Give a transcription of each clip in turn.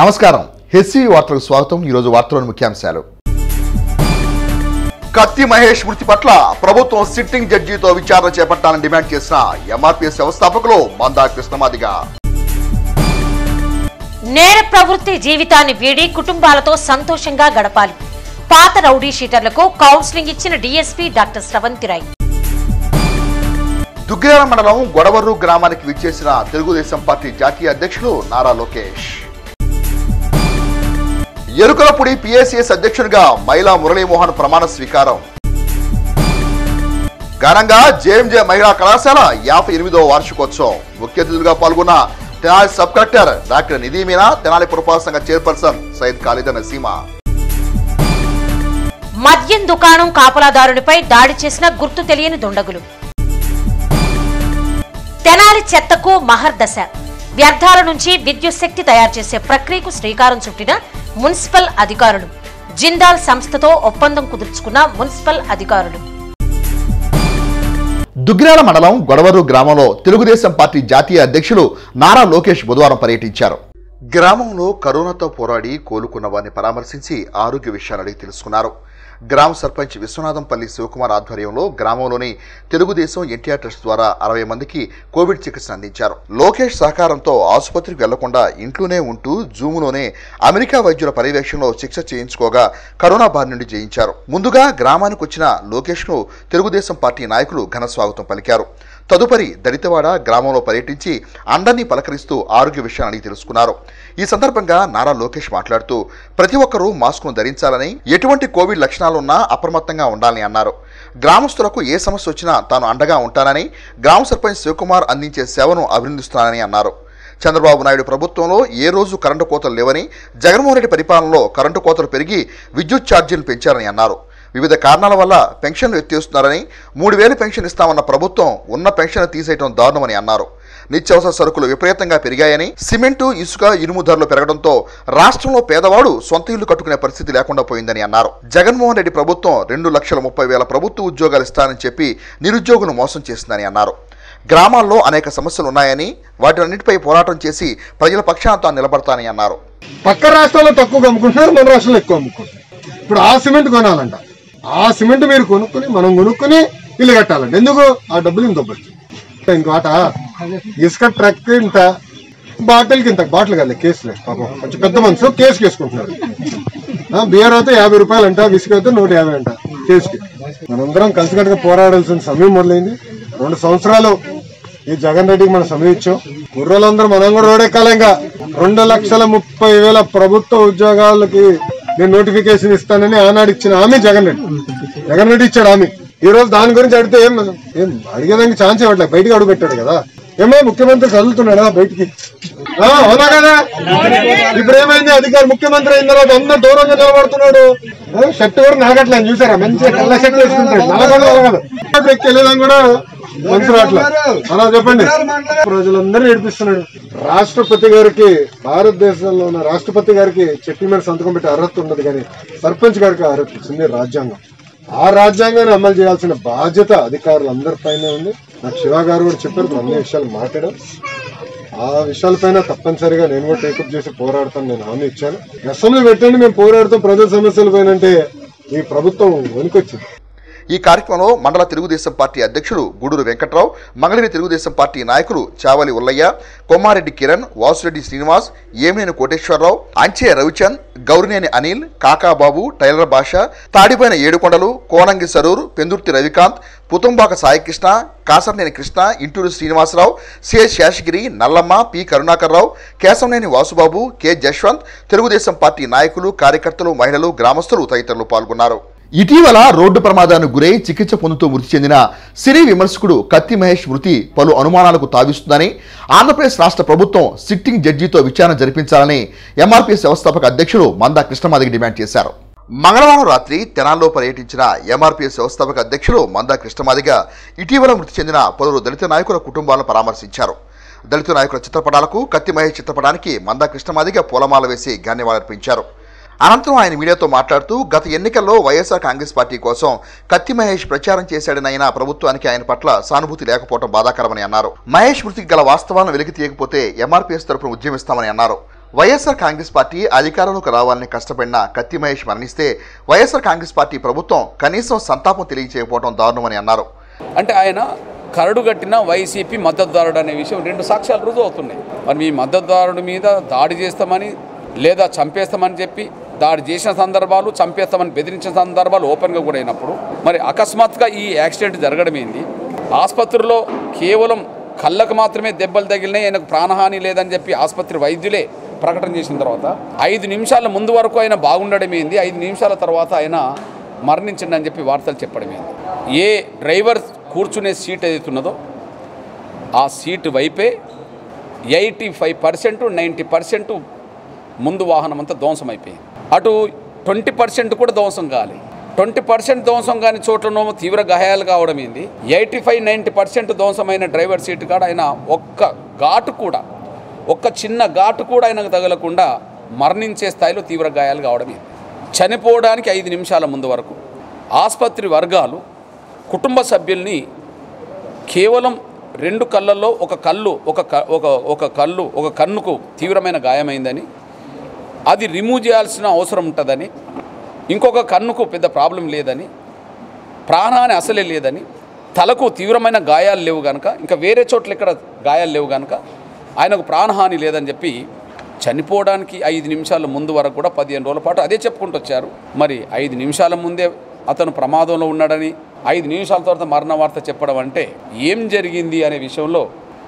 నమస్కారం. హెచ్సి వార్తలకు స్వాగతం. ఈరోజు వార్తలోని ముఖ్యాంశాలు. కత్తి మహేష్ మృతి పట్ల ప్రభుత్వం సిట్టింగ్ జడ్జితో విచారణ చేపట్టాలని డిమాండ్ చేసిన ఎంఆర్పీఎస్ వ్యవస్థాపకులు మందా కృష్ణమాదిగా. నేర ప్రవృత్తి జీవితాన్ని వీడి కుటుంబాలతో సంతోషంగా గడపాలి. పాత రౌడీ షీటర్లకు కౌన్సిలింగ్ ఇచ్చిన డీఎస్పీ డాక్టర్ స్రవంతిరాయ్ దుగ్గిరాల మండలం గొడవర్రు గ్రామానికి విచ్చేసిన తెలుగుదేశం పార్టీ జాతీయ అధ్యక్షులు నారా లోకేష్. ఎరుకలపూడి పిఎస్సిఎస్ అధ్యక్షునిగా మహిళా మురళీమోహన్ ప్రమాణ స్వీకారం. ఘనంగా జేఎంజే మహిళా కళాశాల యాభై ఎనిమిదో వార్షికోత్సవం. ముఖ్య అతిథులుగా పాల్గొన్న Tenali sub collector doctor Nidhi Meena Tenali పురపాలక సంఘ చైర్పర్సన్ సయ్యద్ ఖాలిద నసీమా. మద్యం దుకాణం కాపలాదారునిపై దాడి చేసిన గుర్తు తెలియని దుండగులు. తెనాలి చెత్తకు మహర్దశ వ్యర్థాల నుంచి విద్యుత్ శక్తి తయారు చేసే ప్రక్రియకు శ్రీకారం చుట్టిన మున్సిపల్ అధికారులు. జిందాల్ సంస్థతో ఒప్పందం కుదుర్చుకున్న మున్సిపల్ అధికారులు. దుగ్గిరాల మండలం గొడవరు గ్రామంలో తెలుగుదేశం పార్టీ జాతీయ అధ్యక్షులు నారా లోకేష్ బుధవారం పర్యటించారు. గ్రామంలో కరోనాతో పోరాడి కోలుకున్న వారిని పరామర్శించి ఆరోగ్య విషయాలు అడిగి తెలుసుకున్నారు. గ్రామ సర్పంచ్ విశ్వనాథంపల్లి శివకుమార్ ఆధ్వర్యంలో గ్రామంలోని తెలుగుదేశం ఎన్టీఆర్ ట్రస్ట్ ద్వారా అరవై మందికి కోవిడ్ చికిత్స అందించారు. లోకేష్ సహకారంతో ఆసుపత్రికి వెళ్ళకుండా ఇంట్లోనే ఉంటూ జూమ్లోనే అమెరికా వైద్యుల పర్యవేక్షణలో చికిత్స చేయించుకోగా కరోనా బారి నుండి జయించారు. ముందుగా గ్రామానికి వచ్చిన లోకేష్ను తెలుగుదేశం పార్టీ నాయకులు ఘన స్వాగతం పలికారు. తదుపరి దళితవాడ గ్రామంలో పర్యటించి అందరినీ పలకరిస్తూ ఆరోగ్య విషయాన్ని తెలుసుకున్నారు. ఈ సందర్భంగా నారా లోకేష్ మాట్లాడుతూ ప్రతి ఒక్కరూ మాస్కును ధరించాలని ఎటువంటి కోవిడ్ లక్షణాలున్నా అప్రమత్తంగా ఉండాలని అన్నారు. గ్రామస్తులకు ఏ సమస్య వచ్చినా తాను అండగా ఉంటానని గ్రామ సర్పంచ్ శివకుమార్ అందించే సేవను అభినందిస్తున్నానని అన్నారు. చంద్రబాబు నాయుడు ప్రభుత్వంలో ఏ రోజు కరెంటు కోతలు లేవని జగన్మోహన్ రెడ్డి పరిపాలనలో కరెంటు కోతలు పెరిగి విద్యుత్ ఛార్జీలు పెంచారని అన్నారు. వివిధ కారణాల వల్ల పెన్షన్లు ఎత్తేస్తున్నారని మూడు వేలు పెన్షన్ ఇస్తామన్న ప్రభుత్వం ఉన్న పెన్షన్ తీసేయడం దారుణమని అన్నారు. నిత్యావసర సరుకులు విపరీతంగా పెరిగాయని సిమెంటు ఇసుక ఇనుము ధరలు పెరగడంతో రాష్ట్రంలో పేదవాడు సొంత ఇల్లు కట్టుకునే పరిస్థితి లేకుండా పోయిందని అన్నారు. జగన్మోహన్ రెడ్డి ప్రభుత్వం రెండు లక్షల ముప్పై వేల ప్రభుత్వ ఉద్యోగాలు ఇస్తానని చెప్పి నిరుద్యోగులను మోసం చేసిందని అన్నారు. గ్రామాల్లో అనేక సమస్యలు ఉన్నాయని వాటినన్నింటిపై పోరాటం చేసి ప్రజల పక్షాన తాను నిలబడతానని అన్నారు. పక్క రాష్ట్రాల్లో తక్కువ అమ్ముకుంటున్నారు మన రాష్ట్రంలో ఎక్కువ అమ్ముకుంటున్నారు. ఇప్పుడు ఆ సిమెంట్ కొనాలంట. ఆ సిమెంట్ మీరు కొనుక్కుని మనం కొనుక్కుని ఇల్లు కట్టాలండి. ఎందుకు? ఆ డబ్బులు ఇంత దొబ్బచ్చు ఇంకో ఆట? ఇసుక ట్రక్ ఇంత? బాటిల్కి ఇంత? బాటిల్ కాదు కేసులే. పాపం కొంచెం పెద్ద మనసు కేసు కేసుకుంటున్నారు ఆ, బియర్ అయితే యాభై రూపాయలు అంట విసుక అయితే నూట యాభై అంట కేసుకి. మనందరం కలిసికట్టుగా పోరాడాల్సిన సమయం మొదలైంది. రెండు సంవత్సరాలు ఈ జగన్ రెడ్డికి మనం సమయం ఇచ్చాం. కుర్రోళ్ళందరూ మనం కూడా రోడెక్కాలి ఇంకా. రెండు లక్షల ముప్పై వేల ప్రభుత్వ ఉద్యోగాలకి నేను నోటిఫికేషన్ ఇస్తానని ఆనాడు ఇచ్చిన హామీ జగన్ రెడ్డి. జగన్ రెడ్డి ఇచ్చాడు హామీ ఈ రోజు దాని గురించి అడిగితే ఏం ఏం? అడిగేదానికి ఛాన్స్ ఇవ్వట్లేదు. బయటకు అడుగు పెట్టాడు కదా. ఏమో ముఖ్యమంత్రి కదులుతున్నాడా బయటికి? అవునా కదా? ఇప్పుడు ఏమైంది? అధికారి ముఖ్యమంత్రి అయిన తర్వాత అందరూ దూరంగా నిలబడుతున్నాడు. షర్ట్ కూడా నాగట్లేదు చూసారా? మంచిగా కళ్ళ షర్ట్ వేసుకుంటాడు నల్లగొండ కూడా మనసు రావట్లేదు. అలా చెప్పండి. ప్రజలందరూ ఏడిపిస్తున్నాడు రాష్ట్రపతి గారికి భారతదేశంలో ఉన్న రాష్ట్రపతి గారికి చెట్టు మీద సంతకం పెట్టే అర్హత ఉండదు కానీ సర్పంచ్ గారికి అర్హత ఇచ్చింది రాజ్యాంగం. ఆ రాజ్యాంగాన్ని అమలు చేయాల్సిన బాధ్యత అధికారులందరిపైనే ఉంది. నాకు శివ గారు కూడా చెప్పారు అన్ని విషయాలు మాట్లాడాం. ఆ విషయాలపైన తప్పనిసరిగా నేను కూడా టేకప్ చేసి పోరాడతాను నేను హామీ ఇచ్చాను. అసెంబ్లీ పెట్టండి మేము పోరాడుతాం ప్రజల సమస్యల పైన అంటే ఈ ప్రభుత్వం వెనుకొచ్చింది ఈ కార్యక్రమంలో మండల తెలుగుదేశం పార్టీ అధ్యక్షుడు గూడూరు వెంకట్రావు మంగళగిరి తెలుగుదేశం పార్టీ నాయకులు Chavali Ullayya Kommareddy Kiran Vasureddy Srinivas Eamineni Koteswararao Anche Ravichand Gourineni Anil Kakababu tailor Basha Tadipoyina Edukondalu Konangi Saroor Pendurthi Ravikanth Puthumbaka Saikrishna Kasarneni Krishna Inturu Srinivasarao C Seshagiri Nallamma P Karunakarrao Kesavaneni Vasubabu K Jaswanth Telugu Desam party నాయకులు కార్యకర్తలు మహిళలు గ్రామస్తులు తదితరులు పాల్గొన్నారు. ఇటీవల road ప్రమాదానికి గురై చికిత్స పొందుతూ మృతి చెందిన సినీ విమర్శకుడు కత్తి మహేష్ మృతి పలు అనుమానాలకు తావిస్తుందని ఆంధ్రప్రదేశ్ రాష్ట్ర ప్రభుత్వం సిట్టింగ్ జడ్జితో విచారణ జరిపించాలని ఎంఆర్పీఎస్ వ్యవస్థాపక అధ్యక్షుడు మందా కృష్ణమాదిగి డిమాండ్ చేశారు. మంగళవారం రాత్రి తెనాల్లో పర్యటించిన ఎంఆర్పీఎస్ వ్యవస్థాపక అధ్యక్షుడు మందా కృష్ణమాదిగ ఇటీవల మృతి చెందిన పలువురు దళిత నాయకుల కుటుంబాలను పరామర్శించారు. దళిత నాయకుల చిత్రపటాలకు కత్తి మహేష్ చిత్రపటానికి మందా కృష్ణమాదిగ పూలమాల వేసి ఘన్యవాదార్పించారు అనంతరం ఆయన మీడియాతో మాట్లాడుతూ గత ఎన్నికల్లో వైఎస్ఆర్ కాంగ్రెస్ పార్టీ కోసం కత్తి మహేష్ ప్రచారం చేశాడని ఆయన ప్రభుత్వానికి ఆయన పట్ల సానుభూతి లేకపోవడం బాధాకరమని అన్నారు. మహేష్ మృతికి గల వాస్తవాలను వెలికి తీయకపోతే ఎంఆర్పీఎస్ తరపున ఉద్యమిస్తామని అన్నారు. వైఎస్ఆర్ కాంగ్రెస్ పార్టీ అధికారంలోకి రావాలని కష్టపడిన కత్తి మహేష్ మరణిస్తే వైఎస్ఆర్ కాంగ్రెస్ పార్టీ ప్రభుత్వం కనీసం సంతాపం తెలియజేయకపోవడం దారుణమని అన్నారు. అంటే ఆయన కరడుగట్టిన వైసీపీ మద్దతుదారుడు అనే విషయం రెండు సాక్ష్యాలు రుజువు అవుతున్నాయి. మరి మీ మద్దతుదారుడి మీద దాడి చేస్తామని లేదా చంపేస్తామని చెప్పి దాడి చేసిన సందర్భాలు చంపేస్తామని బెదిరించిన సందర్భాలు ఓపెన్గా కూడా అయినప్పుడు మరి అకస్మాత్తుగా ఈ యాక్సిడెంట్ జరగడం ఏంది ఆసుపత్రిలో కేవలం కళ్ళకు మాత్రమే దెబ్బలు తగిలినాయి ఆయనకు ప్రాణహాని లేదని చెప్పి ఆసుపత్రి వైద్యులే ప్రకటన చేసిన తర్వాత ఐదు నిమిషాల ముందు వరకు ఆయన బాగుండడం ఏంది ఐదు నిమిషాల తర్వాత ఆయన మరణించిండని చెప్పి వార్తలు చెప్పడం ఏంది ఏ డ్రైవర్ కూర్చునే సీట్ ఏదైతే ఉన్నదో ఆ సీటు వైపే eighty five percent ninety percent ముందు వాహనం అంతా ధ్వంసం అయిపోయింది అటు ట్వంటీ పర్సెంట్ కూడా ధ్వంసం కాలి. ట్వంటీ పర్సెంట్ ధ్వంసం కాని చోట్లనో తీవ్ర గాయాలు కావడం ఏంది? ఎయిటీ ఫైవ్ నైంటీ పర్సెంట్ ధ్వంసమైన డ్రైవర్ సీటు కాడ ఆయన ఒక్క ఘాటు కూడా ఒక్క చిన్న ఘాటు కూడా ఆయనకు తగలకుండా మరణించే స్థాయిలో తీవ్ర గాయాలు కావడం ఏంది? చనిపోవడానికి ఐదు నిమిషాల ముందు వరకు ఆసుపత్రి వర్గాలు కుటుంబ సభ్యుల్ని కేవలం రెండు కళ్ళల్లో ఒక కళ్ళు ఒక క- ఒక ఒక కళ్ళు ఒక కన్నుకు తీవ్రమైన గాయమైందని అది రిమూవ్ చేయాల్సిన అవసరం ఉంటుందని ఇంకొక కన్నుకు పెద్ద ప్రాబ్లం లేదని ప్రాణాన్ని అసలే లేదని తలకు తీవ్రమైన గాయాలు లేవు కనుక ఇంకా వేరే చోట్ల ఇక్కడ గాయాలు లేవు కనుక ఆయనకు ప్రాణహాని లేదని చెప్పి చనిపోవడానికి ఐదు నిమిషాల ముందు వరకు కూడా పదిహేను రోజుల పాటు అదే చెప్పుకుంటూ వచ్చారు. మరి ఐదు నిమిషాల ముందే అతను ప్రమాదంలో ఉన్నాడని ఐదు నిమిషాల తర్వాత మరణ వార్త చెప్పడం అంటే ఏం జరిగింది అనే విషయంలో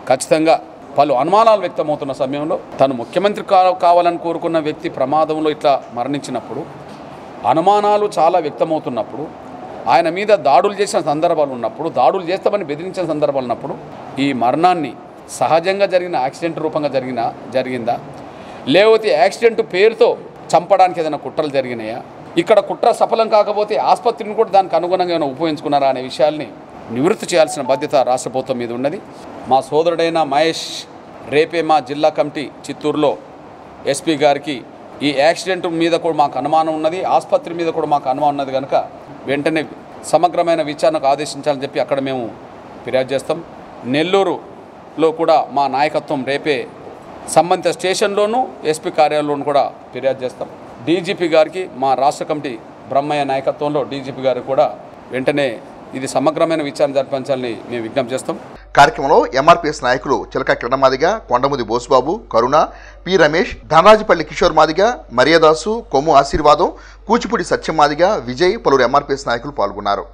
ఖచ్చితంగా పలు అనుమానాలు వ్యక్తమవుతున్న సమయంలో తను ముఖ్యమంత్రి కావాలని కోరుకున్న వ్యక్తి ప్రమాదంలో ఇట్లా మరణించినప్పుడు అనుమానాలు చాలా వ్యక్తమవుతున్నప్పుడు ఆయన మీద దాడులు చేసిన సందర్భాలు ఉన్నప్పుడు దాడులు చేస్తామని బెదిరించిన సందర్భాలు ఉన్నప్పుడు ఈ మరణాన్ని సహజంగా జరిగిన యాక్సిడెంట్ రూపంగా జరిగిన జరిగిందా? లేకపోతే యాక్సిడెంట్ పేరుతో చంపడానికి ఏదైనా కుట్రలు జరిగినాయా? ఇక్కడ కుట్ర సఫలం కాకపోతే ఆసుపత్రిని కూడా దానికి అనుగుణంగా ఏమైనా ఉపయోగించుకున్నారా అనే విషయాల్ని నివృత్తి చేయాల్సిన బాధ్యత రాష్ట్ర ప్రభుత్వం మీద ఉన్నది. మా సోదరుడైన మహేష్ రేపే మా జిల్లా కమిటీ చిత్తూరులో ఎస్పీ గారికి ఈ యాక్సిడెంట్ మీద కూడా మాకు అనుమానం ఉన్నది ఆసుపత్రి మీద కూడా మాకు అనుమానం ఉన్నది కనుక వెంటనే సమగ్రమైన విచారణకు ఆదేశించాలని చెప్పి అక్కడ మేము ఫిర్యాదు చేస్తాం. నెల్లూరులో కూడా మా నాయకత్వం రేపే సంబంధిత స్టేషన్లోనూ ఎస్పీ కార్యాలయంలోనూ కూడా ఫిర్యాదు చేస్తాం. డీజీపీ గారికి మా రాష్ట్ర కమిటీ బ్రహ్మయ్య నాయకత్వంలో డీజీపీ గారు కూడా వెంటనే ఇది సమగ్రమైన విచారణ జరిపించాలని మేము విజ్ఞప్తి చేస్తాం. కార్యక్రమంలో ఎంఆర్పీఎస్ నాయకులు చిలక కిరణమాదిగ కొండముది బోసుబాబు కరుణ పి రమేష్ ధనరాజపల్లి కిషోర్ మాదిగ మరియదాసు కొమ్ము ఆశీర్వాదం కూచిపూడి సత్యమాదిగ విజయ్ పలువురు ఎంఆర్పీఎస్ నాయకులు పాల్గొన్నారు.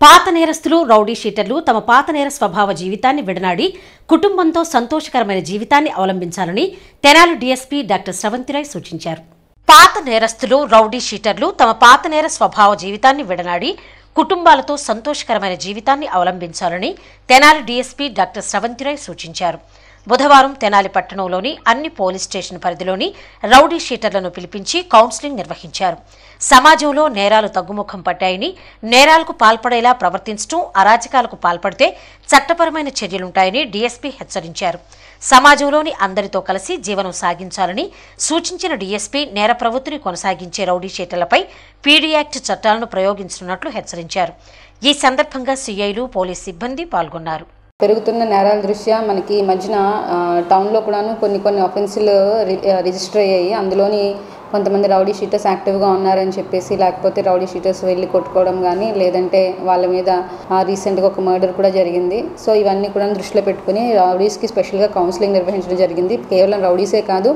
పాత నేరస్తులు రౌడీ షీటర్లు తమ పాత నేర స్వభావ జీవితాన్ని విడనాడి కుటుంబంతో సంతోషకరమైన జీవితాన్ని అవలంబించాలని తెనాలి డీఎస్పీ డాక్టర్ స్రవంతిరాయ్ సూచించారు. పాత నేరస్తులు రౌడీ షీటర్లు తమ పాత నేర స్వభావ జీవితాన్ని విడనాడి కుటుంబాలతో సంతోషకరమైన జీవితాన్ని అవలంబించాలని తెనాలి డీఎస్పీ డాక్టర్ స్రవంతిరాయ్ సూచించారు. బుధవారం తెనాలి పట్టణంలోని అన్ని పోలీస్ స్టేషన్ పరిధిలోని రౌడీ షీటర్లను పిలిపించి కౌన్సిలింగ్ నిర్వహించారు. సమాజంలో నేరాలు తగ్గుముఖం పట్టాయని నేరాలకు పాల్పడేలా ప్రవర్తించడం అరాచకాలకు పాల్పడితే చట్టపరమైన చర్యలుంటాయని డీఎస్పీ హెచ్చరించారు. సమాజంలోని అందరితో కలిసి జీవనం సాగించాలని సూచించిన డీఎస్పీ నేర ప్రవృత్తిని కొనసాగించే రౌడీ షీటర్లపై పీడీ యాక్ట్ చట్టాలను ప్రయోగించనున్నట్లు హెచ్చరించారు. ఈ సందర్భంగా సీఐలు పోలీస్ సిబ్బంది పాల్గొన్నారు. పెరుగుతున్న నేరాల దృష్ట్యా మనకి ఈ మధ్యన ఆ, టౌన్లో కూడాను కొన్ని కొన్ని అఫెన్సులు రిజిస్టర్ అయ్యాయి. అందులోని కొంతమంది రౌడీ షీటర్స్ యాక్టివ్గా ఉన్నారని చెప్పేసి లేకపోతే రౌడీ షీటర్స్ వెళ్ళి కొట్టుకోవడం కానీ లేదంటే వాళ్ళ మీద ఆ, రీసెంట్గా ఒక మర్డర్ కూడా జరిగింది. సో ఇవన్నీ కూడా దృష్టిలో పెట్టుకుని రౌడీస్కి స్పెషల్గా కౌన్సిలింగ్ నిర్వహించడం జరిగింది. కేవలం రౌడీసే కాదు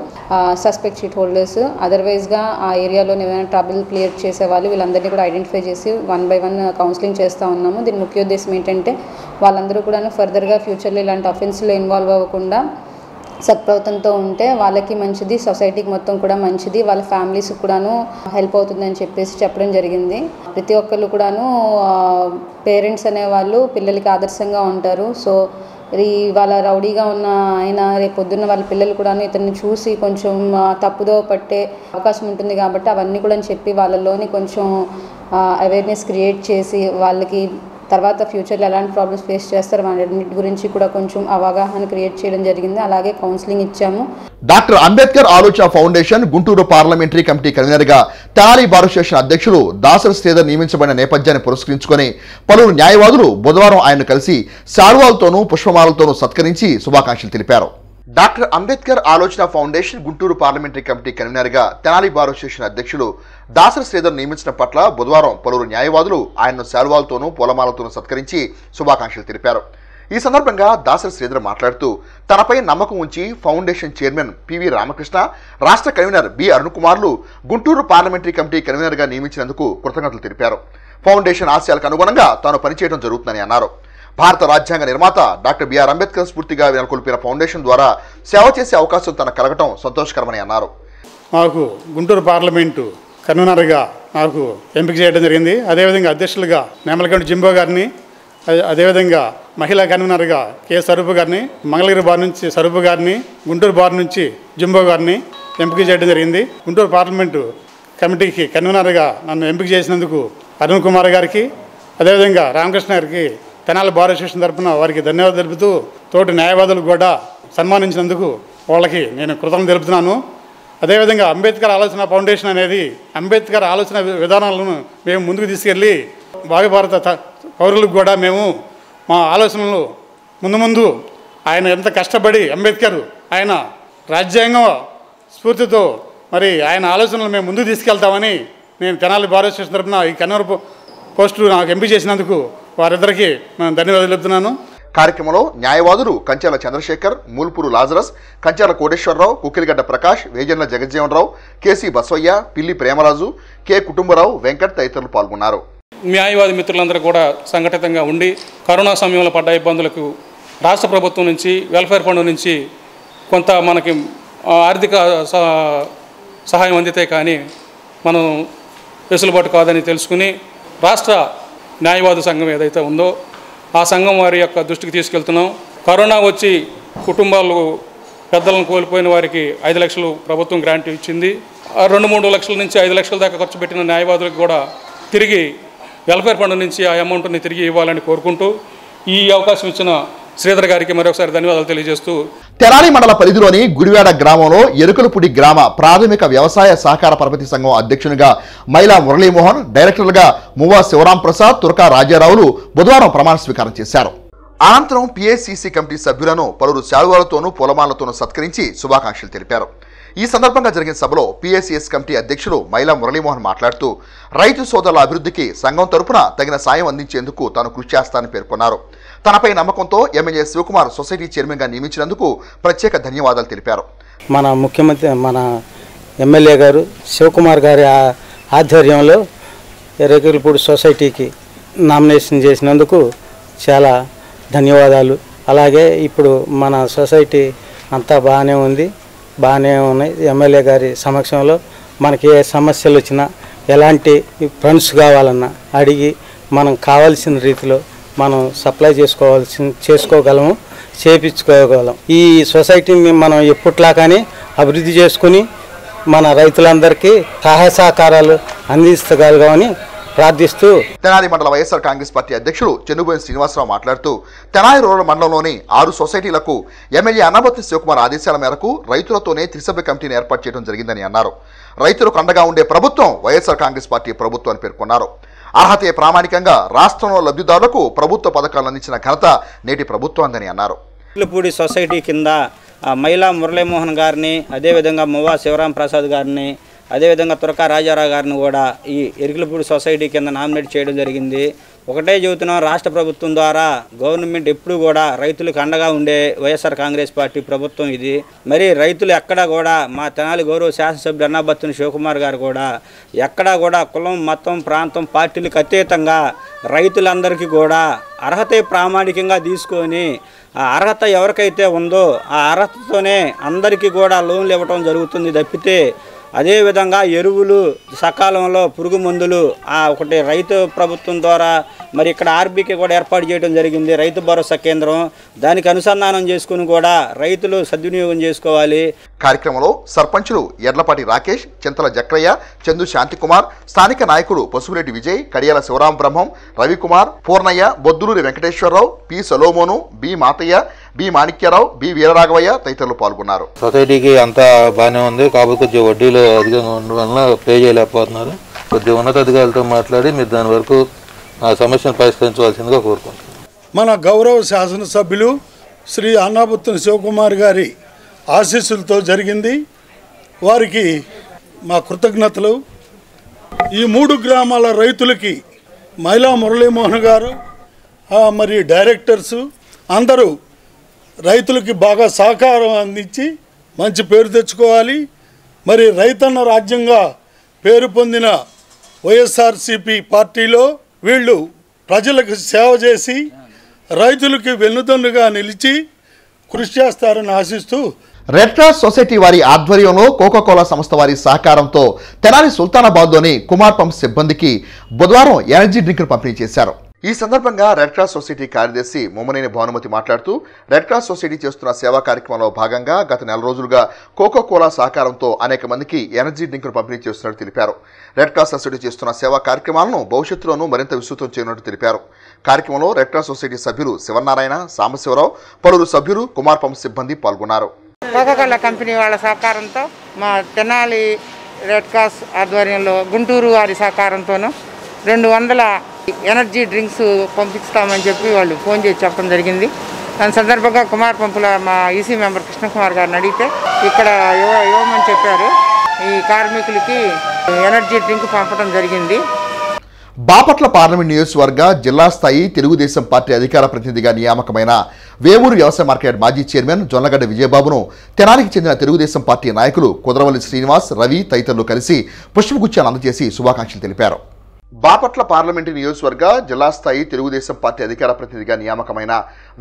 సస్పెక్ట్ షీట్ హోల్డర్స్ అదర్వైజ్గా ఆ ఏరియాలో ఏమైనా ట్రబుల్ క్లియర్ చేసే వాళ్ళు వీళ్ళందరినీ కూడా ఐడెంటిఫై చేసి వన్ బై వన్ కౌన్సిలింగ్ చేస్తూ ఉన్నాము. దీని ముఖ్య ఉద్దేశం ఏంటంటే వాళ్ళందరూ కూడాను ఫర్దర్గా ఫ్యూచర్లో ఇలాంటి అఫెన్స్లో ఇన్వాల్వ్ అవ్వకుండా సత్ప్రవర్తనతో ఉంటే వాళ్ళకి మంచిది సొసైటీకి మొత్తం కూడా మంచిది వాళ్ళ ఫ్యామిలీస్ కూడాను హెల్ప్ అవుతుందని చెప్పేసి చెప్పడం జరిగింది. ప్రతి ఒక్కళ్ళు కూడాను పేరెంట్స్ అనేవాళ్ళు పిల్లలకి ఆదర్శంగా ఉంటారు. సో ఈ వాళ్ళ రౌడీగా ఉన్న ఆయన రేపు పొద్దున్న వాళ్ళ పిల్లలు కూడాను ఇతన్ని చూసి కొంచెం తప్పుదో పట్టే అవకాశం ఉంటుంది కాబట్టి అవన్నీ కూడా చెప్పి వాళ్ళలోని కొంచెం అవేర్నెస్ క్రియేట్ చేసి వాళ్ళకి తర్వాత ఫ్యూచర్లో ఎలాంటి ప్రాబ్లమ్స్ ఫేస్ చేస్తారు వాటి గురించి కూడా కొంచెం అవగాహన క్రియేట్ చేయడం జరిగింది. అలాగే కౌన్సిలింగ్ ఇచ్చాము. డాక్టర్ అంబేద్కర్ ఆలోచన ఫౌండేషన్ గుంటూరు పార్లమెంటరీ కమిటీ కన్వీనర్గా తెనాలి బార్ స్టేషన్ అధ్యక్షులు దాసరి శ్రీధర్ నియమించబడిన నేపథ్యాన్ని పురస్కరించుకొని పలువురు న్యాయవాదులు బుధవారం ఆయన్ను కలిసి శాల్వాలతోనూ పుష్పమాలతోనూ సత్కరించి శుభాకాంక్షలు తెలిపారు. డాక్టర్ అంబేద్కర్ ఆలోచన ఫౌండేషన్ గుంటూరు పార్లమెంటరీ కమిటీ కన్వీనర్గా తెనాలి బార్ అసోసియేషన్ అధ్యక్షులు దాసరి శ్రీధర్ నియమించిన పట్ల బుధవారం పలువురు న్యాయవాదులు ఆయన్ను శాలువాలతోనూ పూలమాలతోనూ సత్కరించి శుభాకాంక్షలు తెలిపారు. ఈ సందర్భంగా దాసరి శ్రీధర్ మాట్లాడుతూ తనపై నమ్మకం ఉంచి ఫౌండేషన్ చైర్మన్ పివి రామకృష్ణ రాష్ట్ర కన్వీనర్ బి అరుణ్ కుమార్లు గుంటూరు పార్లమెంటరీ కమిటీ కన్వీనర్గా నియమించినందుకు కృతజ్ఞతలు తెలిపారు. ఫౌండేషన్ ఆశయాలకు అనుగుణంగా తాను పనిచేయడం జరుగుతుందని అన్నారు. భారత రాజ్యాంగ నిర్మాత డాక్టర్ బిఆర్ అంబేద్కర్ స్ఫూర్తిగా నెలకొల్పిన ఫౌండేషన్ ద్వారా సేవ చేసే అవకాశం తన కలగటం సంతోషకరమని అన్నారు. మాకు గుంటూరు పార్లమెంటు కన్వీనర్గా నాకు ఎంపిక చేయడం జరిగింది. అదేవిధంగా అధ్యక్షులుగా నేమలకంటి జింబో గారిని అదేవిధంగా మహిళా కన్వీనర్గా కె స్వరూప్ గారిని మంగళగిరి బార్ నుంచి స్వరూప్ గారిని గుంటూరు బార్ నుంచి జింబో గారిని ఎంపిక చేయడం జరిగింది. గుంటూరు పార్లమెంటు కమిటీకి కన్వీనర్గా నన్ను ఎంపిక చేసినందుకు అరుణ్ కుమార్ గారికి అదేవిధంగా రామకృష్ణ గారికి తెనాలి బార్ అసోసియేషన్ తరఫున వారికి ధన్యవాదాలు తెలుపుతూ తోటి న్యాయవాదులు కూడా సన్మానించినందుకు వాళ్ళకి నేను కృతజ్ఞత తెలుపుతున్నాను. అదేవిధంగా అంబేద్కర్ ఆలోచన ఫౌండేషన్ అనేది అంబేద్కర్ ఆలోచన విధానాలను మేము ముందుకు తీసుకెళ్ళి భావి భారత త- పౌరులకు కూడా మేము మా ఆలోచనలు ముందు ముందు ఆయన ఎంత కష్టపడి అంబేద్కర్ ఆయన రాజ్యాంగం స్ఫూర్తితో మరి ఆయన ఆలోచనలు మేము ముందుకు తీసుకెళ్తామని నేను తెనాలి భారత స్టేషన్ తరఫున ఈ కన్నూరు పోస్టు నాకు ఎంపిక చేసినందుకు వారిద్దరికీ నేను ధన్యవాదాలు చెప్తున్నాను. కార్యక్రమంలో న్యాయవాదులు Kanchala Chandrasekhar Mulpuru Lazarus Kanchala Koteswararao Kukkiligadda Prakash Vejanla Jagjivanarao KC Basavaiah Pilli Premaraju K Kutumbarao Venkat తదితరులు పాల్గొన్నారు. న్యాయవాది మిత్రులందరూ కూడా సంఘటితంగా ఉండి కరోనా సమయంలో పడ్డ ఇబ్బందులకు రాష్ట్ర ప్రభుత్వం నుంచి వెల్ఫేర్ ఫండ్ నుంచి కొంత మనకి ఆర్థిక సహాయం అందితే కానీ మనం వెసులుబాటు కాదని తెలుసుకుని రాష్ట్ర న్యాయవాద సంఘం ఏదైతే ఉందో ఆ సంఘం వారి యొక్క దృష్టికి తీసుకెళ్తున్నాం. కరోనా వచ్చి కుటుంబాలు పెద్దలను కోల్పోయిన వారికి ఐదు లక్షలు ప్రభుత్వం గ్రాంట్ ఇచ్చింది. ఆ రెండు మూడు లక్షల నుంచి ఐదు లక్షల దాకా ఖర్చు పెట్టిన న్యాయవాదులకు కూడా తిరిగి వెల్ఫేర్ ఫండ్ నుంచి ఆ అమౌంట్ని తిరిగి ఇవ్వాలని కోరుకుంటూ ఈ అవకాశం ఇచ్చిన శ్రీధర్ గారికి మరొకసారి ధన్యవాదాలు తెలియజేస్తూ తెరాలి మండల పరిధిలోని గుడివాడ గ్రామంలో ఎరుకలపూడి గ్రామ ప్రాథమిక వ్యవసాయ సహకార పరపతి సంఘం అధ్యక్షునిగా మైలా మురళీమోహన్ డైరెక్టర్లుగా మువ్వా శివరాం ప్రసాద్ తురకా రాజారావులు బుధవారం ప్రమాణ స్వీకారం చేశారు. అనంతరం పిఏసీసీ కమిటీ సభ్యులను పలువురు శాలువాలతోనూ పొలమాలతోనూ సత్కరించి శుభాకాంక్షలు తెలిపారు. ఈ సందర్భంగా జరిగిన సభలో పిఎస్సిఎస్ కమిటీ అధ్యక్షులు మైలా మురళీమోహన్ మాట్లాడుతూ రైతు సోదరుల అభివృద్ధికి సంఘం తరపున తగిన సాయం అందించేందుకు తాను కృషి చేస్తానని పేర్కొన్నారు. తనపై నమ్మకంతో ఎమ్మెల్యే శివకుమార్ సొసైటీ చైర్మన్గా నియమించినందుకు ప్రత్యేక ధన్యవాదాలు తెలిపారు. మన ముఖ్యమంత్రి మన ఎమ్మెల్యే గారు శివకుమార్ గారి ఆధ్వర్యంలో రేకులపూడి సొసైటీకి నామినేషన్ చేసినందుకు చాలా ధన్యవాదాలు. అలాగే ఇప్పుడు మన సొసైటీ అంతా బాగానే ఉంది బాగానే ఉన్నాయి. ఎమ్మెల్యే గారి సమక్షంలో మనకి ఏ సమస్యలు వచ్చినా ఎలాంటి ఫండ్స్ కావాలన్నా అడిగి మనం కావాల్సిన రీతిలో మనం సప్లై చేసుకోవాల్సిన చేసుకోగలము చేపించుకోగలం. ఈ సొసైటీని మనం ఎప్పట్లాగానే అభివృద్ధి చేసుకుని మన రైతులందరికీ సహాయ సహకారాలు అందించగలగామని ప్రార్థిస్తూ తెనాలి మండల వైఎస్ఆర్ కాంగ్రెస్ పార్టీ అధ్యక్షుడు చెన్నుబోయిన శ్రీనివాసరావు మాట్లాడుతూ తెనాలి రూరల్ మండలంలోని ఆరు సొసైటీలకు ఎమ్మెల్యే అన్నమతి శివకుమార్ ఆదేశాల మేరకు రైతులతోనే త్రిసభ్య కమిటీని ఏర్పాటు చేయడం జరిగిందని అన్నారు. రైతులకు అండగా ఉండే ప్రభుత్వం వైఎస్ఆర్ కాంగ్రెస్ పార్టీ ప్రభుత్వం అని పేర్కొన్నారు. అర్హతే ప్రామాణికంగా రాష్ట్రంలో లబ్ధిదారులకు ప్రభుత్వ పథకాలు అందించిన ఘనత నేటి ప్రభుత్వాందని అన్నారు. ఇల్లుపూడి సొసైటీ కింద మహిళా మైలా మురళీమోహన్ గారిని అదేవిధంగా మువ్వా శివరాం ప్రసాద్ గారిని అదేవిధంగా తురకా రాజారావు గారిని కూడా ఈ ఎరికలపూడి సొసైటీ కింద నామినేట్ చేయడం జరిగింది. ఒకటే చెబుతున్నాం రాష్ట్ర ప్రభుత్వం ద్వారా గవర్నమెంట్ ఎప్పుడు కూడా రైతులకు అండగా ఉండే వైఎస్ఆర్ కాంగ్రెస్ పార్టీ ప్రభుత్వం ఇది. మరి రైతులు ఎక్కడా కూడా మా తెనాలి గౌరవ శాసనసభ్యుడు అన్నాబత్తుని శివకుమార్ గారు కూడా ఎక్కడా కూడా కులం మతం ప్రాంతం పార్టీలకు అతీతంగా రైతులందరికీ కూడా అర్హతే ప్రామాణికంగా తీసుకొని ఆ అర్హత ఎవరికైతే ఉందో ఆ అర్హతతోనే అందరికీ కూడా లోన్లు ఇవ్వటం జరుగుతుంది తప్పితే అదేవిధంగా ఎరువులు సకాలంలో పురుగు మందులు ఒకటి రైతు ప్రభుత్వం ద్వారా మరి ఇక్కడ ఆర్బీకి కూడా ఏర్పాటు చేయడం జరిగింది. రైతు భరోసా కేంద్రం దానికి అనుసంధానం చేసుకుని కూడా రైతులు సద్వినియోగం చేసుకోవాలి. కార్యక్రమంలో సర్పంచులు ఎడ్లపాటి రాకేష్ చింతల జక్రయ్య చందు శాంతికుమార్ స్థానిక నాయకుడు Pasupureddy Vijay Kadiyala Sivaram Brahmam Ravikumar Purnaiah Bodduluri Venkateswararao P Solomon B Mathaiah B Manikyarao B Veeraraghavaiah తదితరులు పాల్గొన్నారు. సొసైటీకి అంతా బాగానే ఉంది. కాకపోతే కొంచెం వడ్డీలు అధికంగా ఉండడం వలన పే చేయలేకపోతున్నారు. కొద్దిగా ఉన్నతాధికారులతో మాట్లాడి మీరు దాని వరకు ఆ సమస్యను పరిష్కరించవలసిందిగా కోరుకుంటున్నాను. మన గౌరవ శాసనసభ్యులు శ్రీ అన్నాపుత్తుని శివకుమార్ గారి ఆశీస్సులతో జరిగింది. వారికి మా కృతజ్ఞతలు. ఈ మూడు గ్రామాల రైతులకి మహిళా మురళీమోహన్ గారు మరి డైరెక్టర్సు అందరూ రైతులకి బాగా సహకారం అందించి మంచి పేరు తెచ్చుకోవాలి. మరి రైతన్న రాజ్యంగా పేరు పొందిన వైఎస్ఆర్సిపి పార్టీలో వీళ్ళు ప్రజలకు సేవ చేసి రైతులకి వెన్నుదన్నుగా నిలిచి కృషి చేస్తారని ఆశిస్తూ రెడ్ క్రాస్ సొసైటీ వారి ఆధ్వర్యంలో కోకాకోలా సంస్థ వారి సహకారంతో తెనాలి సుల్తానాబాద్లోని కుమార్ పంప్ సిబ్బందికి బుధవారం ఎనర్జీ డ్రింకులు పంపిణీ చేశారు. ఈ సందర్భంగా రెడ్ క్రాస్ సొసైటీ కార్యదర్శి మొమ్మనేని భానుమతి మాట్లాడుతూ రెడ్ క్రాస్ సొసైటీ చేస్తున్న సేవా కార్యక్రమంలో భాగంగా గత నెల రోజులుగా కోకో కోలా సహకారంతో అనేక మందికి ఎనర్జీ డ్రింకులు పంపిణీ చేస్తున్నట్టు తెలిపారు. రెడ్ క్రాస్ సొసైటీ చేస్తున్న సేవా కార్యక్రమాలను భవిష్యత్తులోనూ మరింత విస్తృతం చేయనున్నట్టు తెలిపారు. కార్యక్రమంలో రెడ్ క్రాస్ సొసైటీ సభ్యులు శివనారాయణ సాంబశివరావు పలువురు సభ్యులు కుమార్ పంప్ సిబ్బంది పాల్గొన్నారు. కోకోకోలా కంపెనీ వాళ్ళ సహకారంతో మా తెనాలి రెడ్ క్రాస్ ఆధ్వర్యంలో గుంటూరు వారి సహకారంతోనూ రెండు వందల ఎనర్జీ డ్రింక్స్ పంపిస్తామని చెప్పి వాళ్ళు ఫోన్ చేసి చెప్పడం జరిగింది. దాని సందర్భంగా కుమార్ పంపుల మా ఈసీ మెంబర్ కృష్ణకుమార్ గారిని అడిగితే ఇక్కడ ఇవ్వ ఇవ్వమని చెప్పారు ఈ కార్మికులకి ఎనర్జీ డ్రింక్ పంపడం జరిగింది. బాపట్ల పార్లమెంట్ నియోజకవర్గ జిల్లా స్థాయి తెలుగుదేశం పార్టీ అధికార ప్రతినిధిగా నియామకమైన వేమూరు వ్యవసాయ మార్కెట్ మాజీ చైర్మన్ జొన్నగడ్డ విజయబాబును తెనాలికి చెందిన తెలుగుదేశం పార్టీ నాయకులు కుదరవల్లి శ్రీనివాస్ రవి తదితరులు కలిసి పుష్పగుచ్చాన్ని అందజేసి శుభాకాంక్షలు తెలిపారు. బాపట్ల పార్లమెంటు నియోజకవర్గ జిల్లా స్థాయి తెలుగుదేశం పార్టీ అధికార ప్రతినిధిగా నియామకమైన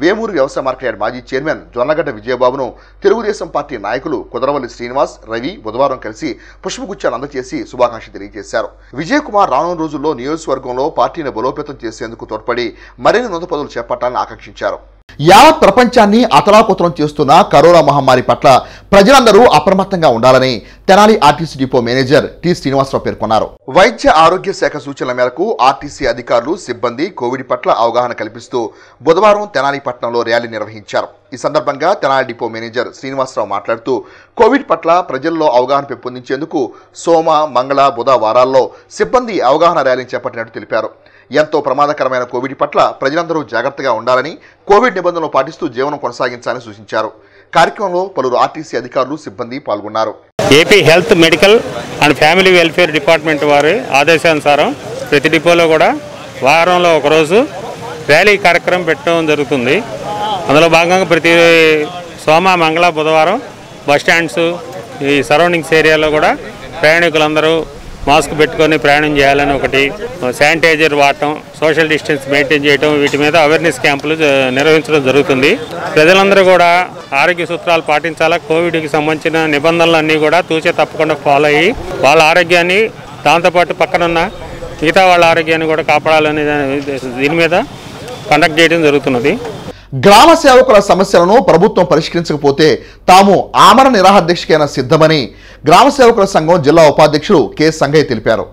వేమూరు వ్యవసాయ మార్కెట్ మాజీ చైర్మన్ జొన్నగడ్డ విజయబాబును తెలుగుదేశం పార్టీ నాయకులు కుదరవల్లి శ్రీనివాస్ రవి బుధవారం కలిసి పుష్పగుచ్చాలు అందజేసి శుభాకాంక్షలు తెలియజేశారు. విజయ్ కుమార్ రానున్న రోజుల్లో నియోజకవర్గంలో పార్టీని బలోపేతం చేసేందుకు తోడ్పడి మరిన్ని నూతన పదవులు చేపట్టాలని ఆకాంక్షించారు. యావత్ ప్రపంచాన్ని అతలాకుతలం చేస్తున్న కరోనా మహమ్మారి పట్ల ప్రజలందరూ అప్రమత్తంగా ఉండాలని Tenali RTC depot manager T Srinivasarao పేర్కొన్నారు. వైద్య ఆరోగ్య శాఖ సూచనల మేరకు ఆర్టీసీ అధికారులు సిబ్బంది కోవిడ్ పట్ల అవగాహన కల్పిస్తూ బుధవారం తెనాలి పట్టణంలో ర్యాలీ నిర్వహించారు. ఈ సందర్భంగా తెనాలి డిపో మేనేజర్ శ్రీనివాసరావు మాట్లాడుతూ కోవిడ్ పట్ల ప్రజల్లో అవగాహన పెంపొందించేందుకు సోమ మంగళ బుధ వారాల్లో సిబ్బంది అవగాహన ర్యాలీని చేపట్టినట్టు తెలిపారు. ఎంతో ప్రమాదకరమైన కోవిడ్ పట్ల ప్రజలందరూ జాగ్రత్తగా ఉండాలని కోవిడ్ నిబంధనలు పాటిస్తూ జీవనం కొనసాగించాలని సూచించారు. కార్యక్రమంలో పలువురు ఆర్టీసీ అధికారులు సిబ్బంది పాల్గొన్నారు. AP health medical and family welfare department వారి ఆదేశానుసారం ప్రతి డిపోలో కూడా వారంలో ఒకరోజు ర్యాలీ కార్యక్రమం పెట్టడం జరుగుతుంది. అందులో భాగంగా ప్రతి సోమ మంగళ బుధవారం బస్ స్టాండ్స్ ఈ సరౌండింగ్స్ ఏరియాలో కూడా ప్రయాణికులందరూ మాస్క్ పెట్టుకొని ప్రయాణం చేయాలని ఒకటి శానిటైజర్ వాడటం సోషల్ డిస్టెన్స్ మెయింటైన్ చేయడం వీటి మీద అవేర్నెస్ క్యాంపులు నిర్వహించడం జరుగుతుంది. ప్రజలందరూ కూడా ఆరోగ్య సూత్రాలు పాటించాలా? కోవిడ్కి సంబంధించిన నిబంధనలన్నీ కూడా తూచే తప్పకుండా ఫాలో అయ్యి వాళ్ళ ఆరోగ్యాన్ని దాంతోపాటు పక్కనున్న మిగతా వాళ్ళ ఆరోగ్యాన్ని కూడా కాపాడాలనే దాని- దీని మీద కండక్ట్ చేయడం జరుగుతున్నది. గ్రామ సేవకుల సమస్యలను ప్రభుత్వం పరిష్కరించకపోతే తాము ఆమరణ నిరాహారదీక్షకైనా సిద్ధమని గ్రామ సేవకుల సంఘం జిల్లా ఉపాధ్యక్షుడు కె. సంగయ్య తెలిపారు.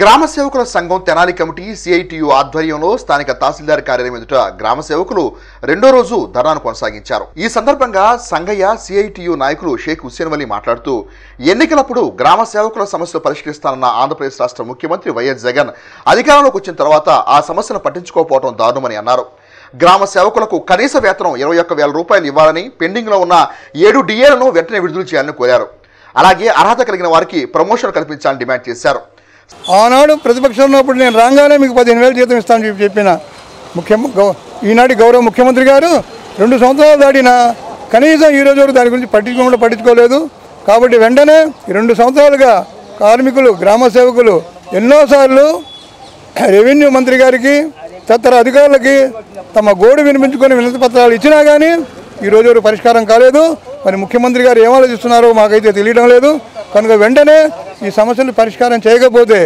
గ్రామ సేవకుల సంఘం తెనాలి కమిటీ సిఐటియు ఆధ్వర్యంలో స్థానిక తహసీల్దార్ కార్యాలయం ఎదుట గ్రామ సేవకులు రెండో రోజు ధర్నాను కొనసాగించారు. ఈ సందర్భంగా సంగయ్య సిఐటియు నాయకులు షేక్ హుస్సేన్ వలీ మాట్లాడుతూ ఎన్నికలప్పుడు గ్రామ సేవకుల సమస్యలు పరిష్కరిస్తానన్న ఆంధ్రప్రదేశ్ రాష్ట్ర ముఖ్యమంత్రి వైఎస్ జగన్ అధికారంలోకి వచ్చిన తర్వాత ఆ సమస్యను పట్టించుకోకపోవడం దారుణమని అన్నారు. గ్రామ సేవకులకు కనీస వేతనం ఇరవై ఒక్క వేల రూపాయలు ఇవ్వాలని పెండింగ్లో ఉన్న ఏడు డిఏలను వెంటనే విడుదల చేయాలని కోరారు. అలాగే అర్హత కలిగిన వారికి ప్రమోషన్ కల్పించాలని డిమాండ్ చేశారు. ఆనాడు ప్రతిపక్షంలో ఉన్నప్పుడు నేను రాగానే మీకు పదిహేను వేలు జీతం ఇస్తానని చెప్పి చెప్పిన ముఖ్య గౌ- ఈనాటి గౌరవ ముఖ్యమంత్రి గారు రెండు సంవత్సరాలు దాటిన కనీసం ఈ రోజు వరకు దాని గురించి పట్టించుకోకుండా పట్టించుకోలేదు. కాబట్టి వెంటనే రెండు సంవత్సరాలుగా కార్మికులు గ్రామ సేవకులు ఎన్నోసార్లు రెవెన్యూ మంత్రి గారికి తదితర అధికారులకి తమ గోడు వినిపించుకొని వినతి పత్రాలు ఇచ్చినా కానీ ఈ రోజు పరిష్కారం కాలేదు. మరి ముఖ్యమంత్రి గారు ఏం ఆలోచిస్తున్నారో మాకైతే తెలియడం లేదు. కనుక వెంటనే ఈ సమస్యలు పరిష్కారం చేయకపోతే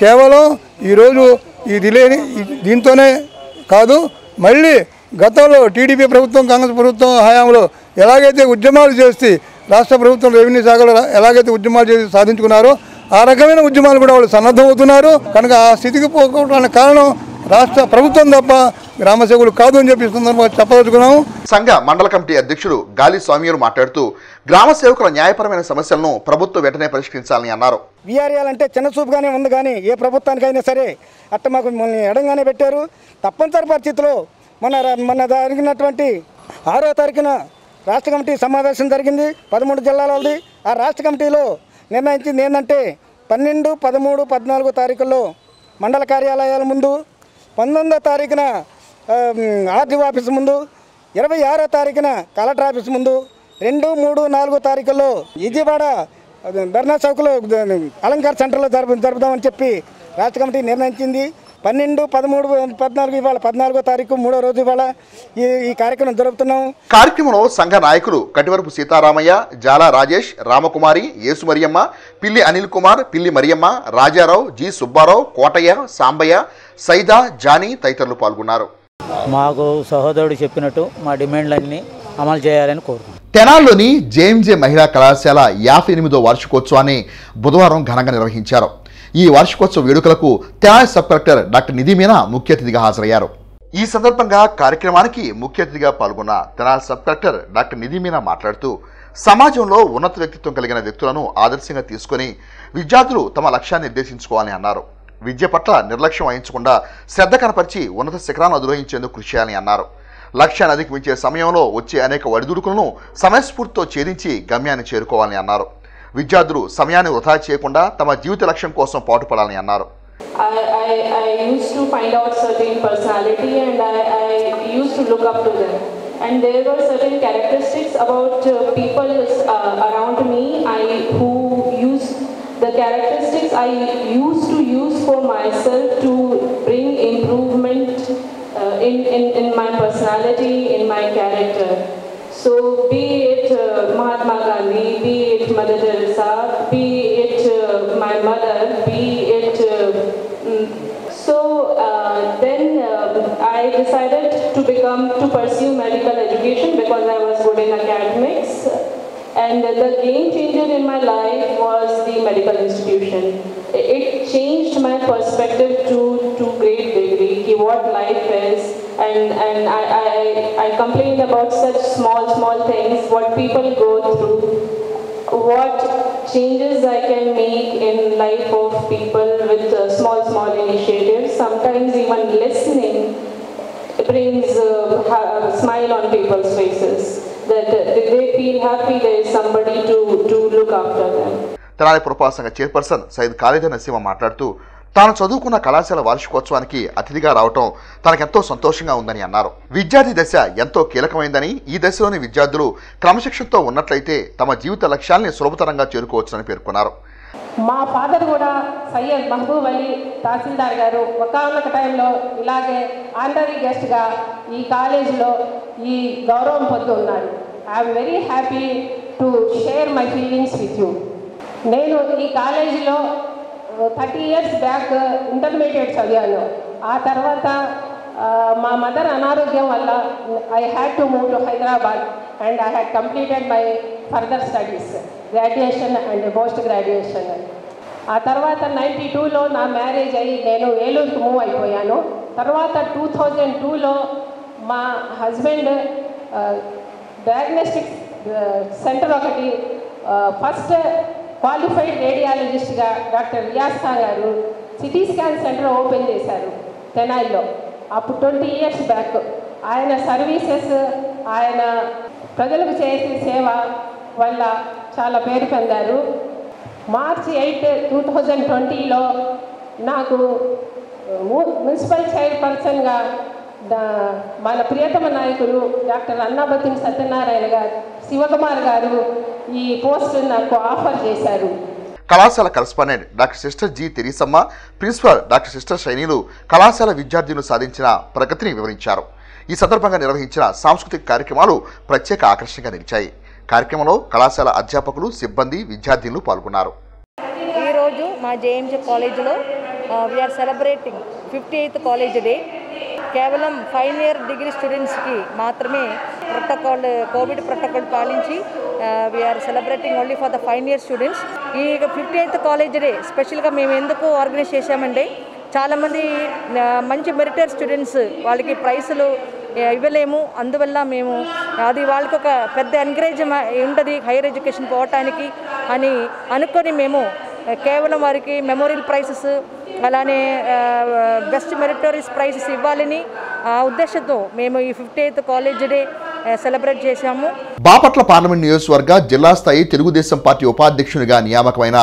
కేవలం ఈరోజు ఈ రిలే దీంతోనే కాదు మళ్ళీ గతంలో టీడీపీ ప్రభుత్వం కాంగ్రెస్ ప్రభుత్వం హయాంలో ఎలాగైతే ఉద్యమాలు చేసి రాష్ట్ర ప్రభుత్వం రెవెన్యూ శాఖలో ఎలాగైతే ఉద్యమాలు చేసి సాధించుకున్నారో ఆ రకమైన ఉద్యమాలు కూడా వాళ్ళు సన్నద్ధమవుతున్నారు. కనుక ఆ స్థితికి పోకపోవడానికి కారణం రాష్ట్ర ప్రభుత్వం తప్ప గ్రామ సేవకులు కాదు అని చెప్పి సందర్భంగా చెప్పదలుచుకున్నాము. సంఘ మండల కమిటీ అధ్యక్షుడు గాలి స్వామియులు మాట్లాడుతూ గ్రామ సేవకుల న్యాయపరమైన సమస్యలను ప్రభుత్వం వెంటనే పరిష్కరించాలని అన్నారు. విఆర్ఏలు అంటే చిన్న చూపుగానే ఉంది కానీ ఏ ప్రభుత్వానికైనా సరే అట్ట మాకు మనల్ని ఎడంగానే పెట్టారు. తప్పనిసరి పరిస్థితిలో మన ర- మన జరిగినటువంటి ఆరో తారీఖున రాష్ట్ర కమిటీ సమావేశం జరిగింది. పదమూడు జిల్లాలది. ఆ రాష్ట్ర కమిటీలో నిర్ణయించింది ఏంటంటే పన్నెండు పదమూడు పద్నాలుగు తారీఖుల్లో మండల కార్యాలయాల ముందు పంతొమ్మిదో తారీఖున ఆర్డీఓ ఆఫీస్ ముందు ఇరవై ఆరో తారీఖున కలెక్టర్ ఆఫీస్ ముందు రెండు మూడు నాలుగు తారీఖుల్లో విజయవాడ ధర్నా చౌక్లో అలంకార సెంటర్లో జరుపు జరుపుదామని చెప్పి రాష్ట్ర కమిటీ నిర్ణయించింది. పన్నెండు పదమూడు పద్నాలుగు ఇవాళ పద్నాలుగో తారీఖు మూడో రోజు ఇవాళ ఈ ఈ కార్యక్రమం జరుపుతున్నాం. కార్యక్రమంలో సంఘ నాయకులు కటివరపు సీతారామయ్య జాలా రాజేష్ రామకుమారి యేసు మరియమ్మ పిల్లి అనిల్ కుమార్ పిల్లి మరియమ్మ రాజారావు జి సుబ్బారావు కోటయ్య సాంబయ్య సైదా జానీ తదితరులు పాల్గొన్నారు. మాకు సహోదరుడు చెప్పినట్టు మా డిమాండ్లన్నీ అమలు చేయాలని కోరుకుంటున్నాం. తెనాల్లోని జేఎంజే మహిళా కళాశాల యాభై ఎనిమిదో వార్షికోత్సవాన్ని బుధవారం ఘనంగా నిర్వహించారు. ఈ వార్షికోత్సవ వేడుకలకు Tenali sub collector doctor Nidhi Meena ముఖ్య అతిథిగా హాజరయ్యారు. ఈ సందర్భంగా కార్యక్రమానికి ముఖ్య అతిథిగా పాల్గొన్న Tenali sub collector doctor Nidhi Meena మాట్లాడుతూ సమాజంలో ఉన్నత వ్యక్తిత్వం కలిగిన వ్యక్తులను ఆదర్శంగా తీసుకొని విద్యార్థులు తమ లక్ష్యాన్ని నిర్దేశించుకోవాలని అన్నారు. విద్య పట్ల నిర్లక్ష్యం వహించకుండా శ్రద్ధ కనపరిచి ఉన్నత శిఖరాలను అధిరోహించేందుకు కృషి చేయాలని అన్నారు. లక్ష్యాన్ని అధిగమించే సమయంలో వచ్చే అనేక ఒడిదుడుకులను సమయస్ఫూర్తితో ఛేదించి గమ్యాన్ని చేరుకోవాలని అన్నారు. విద్యార్థులు సమయాన్ని వృధా చేయకుండా తమ జీవిత లక్ష్యం కోసం పాటుపడాలని అన్నారు. I, I, I used to find out certain personality and I, I used to look up to them. And there were certain characteristics about uh, people uh, around me I, who the characteristics I used to use for myself to bring improvement uh, in, in, in my personality, in my character. So be it uh, Mahatma Gandhi, be it Mother Teresa, be it uh, my mother, be it uh, mm, so uh, then um I decided to become to pursue medical education because I was good in academics. And the game changer in my life was the medical institution. It changed my perspective to to great degree, what life is, and and I, I I about such small small things, what people go through, what changes I can make in life of people with uh, small small initiatives. Sometimes even listening brings uh, a smile on people's faces. That uh, they feel happy there is somebody to to look after them. Tenali పురపాలక సంఘ chairperson Syed Khalida Naseema మాట్లాడుతూ తాను చదువుకున్న కళాశాల వార్షికోత్సవానికి అతిథిగా రావటం తనకెంతో సంతోషంగా ఉందని అన్నారు విద్యార్థి దశ ఎంతో కీలకమైందని ఈ దశలోని విద్యార్థులు క్రమశిక్షణతో ఉన్నట్లయితే తమ జీవిత లక్ష్యాల్ని సులభతరంగా చేరుకోవచ్చని పేర్కొన్నారు మా ఫాదర్ కూడా సయ్యద్ మహబూబ్ అలీ తహసీల్దార్ గారు ఒకనొక టైంలో ఇలాగే ఆనరీ గెస్ట్గా ఈ కాలేజీలో ఈ గౌరవం పొంది ఉన్నారు. I'm very happy to share my feelings with you. నేను ఈ కాలేజీలో థర్టీ ఇయర్స్ బ్యాక్ ఇంటర్మీడియట్ చదివాను. ఆ తర్వాత మా మదర్ అనారోగ్యం వల్ల I had to move to Hyderabad. And I had completed my further studies graduation and post graduation ఆ తర్వాత నైంటీ టూలో నా మ్యారేజ్ అయ్యి నేను ఏలూరుకు మూవ్ అయిపోయాను. తర్వాత టూ థౌజండ్ టూలో మా హస్బెండ్ డయాగ్నోస్టిక్ సెంటర్ ఒకటి ఫస్ట్ క్వాలిఫైడ్ రేడియాలజిస్ట్గా డాక్టర్ రియాస్తా గారు సిటీ స్కాన్ సెంటర్ ఓపెన్ చేశారు తెనాయిలో అప్పుడు ట్వంటీ ఇయర్స్ బ్యాక్ ఆయన సర్వీసెస్ ఆయన ప్రజలకు చేసే సేవ వల్ల చాలా పేరు పొందారు. మార్చి ఎయిట్ టూ థౌజండ్ ట్వంటీలో నాకు మున్సిపల్ చైర్పర్సన్గా మన ప్రియతమ నాయకులు డాక్టర్ అన్నాబతిని సత్యనారాయణ గారు శివకుమార్ గారు ఈ పోస్ట్ నాకు ఆఫర్ చేశారు. కళాశాల correspondent doctor sister G Theresamma principal doctor sister శైనిలు కళాశాల విద్యార్థులు సాధించిన ప్రగతిని వివరించారు. ఈ సందర్భంగా నిర్వహించిన సాంస్కృతిక కార్యక్రమాలు ప్రత్యేక ఆకర్షణగా నిలిచాయి. కార్యక్రమంలో కళాశాల అధ్యాపకులు సిబ్బంది విద్యార్థులు పాల్గొన్నారు. ఈరోజు మా జేఎంజే కాలేజీలో we are celebrating fifty eighth college day కేవలం ఫైనల్ ఇయర్ డిగ్రీ స్టూడెంట్స్కి మాత్రమే ప్రోటోకాల్ కోవిడ్ ప్రోటోకాల్ పాలించి we are celebrating only for the final year students. ఈ ఫిఫ్టీ ఎయిత్ కాలేజ్ డే స్పెషల్గా మేము ఎందుకు ఆర్గనైజ్ చేశామంటే చాలామంది మంచి మెరిటర్ స్టూడెంట్స్ వాళ్ళకి ప్రైసులు ఇవ్వలేము. అందువల్ల మేము అది వాళ్ళకి ఒక పెద్ద ఎంకరేజ్ ఉంటుంది హైయర్ ఎడ్యుకేషన్ పోవటానికి అని అనుకొని మేము కేవలం వారికి మెమోరియల్ ప్రైసెస్ అలానే బెస్ట్ మెరిటరీస్ ప్రైజెస్ ఇవ్వాలని ఆ ఉద్దేశంతో మేము ఈ fifty eighth college day celebrate చేశాము. బాపట్ల పార్లమెంట్ నియోజకవర్గ జిల్లా స్థాయి తెలుగుదేశం పార్టీ ఉపాధ్యక్షునిగా నియామకమైన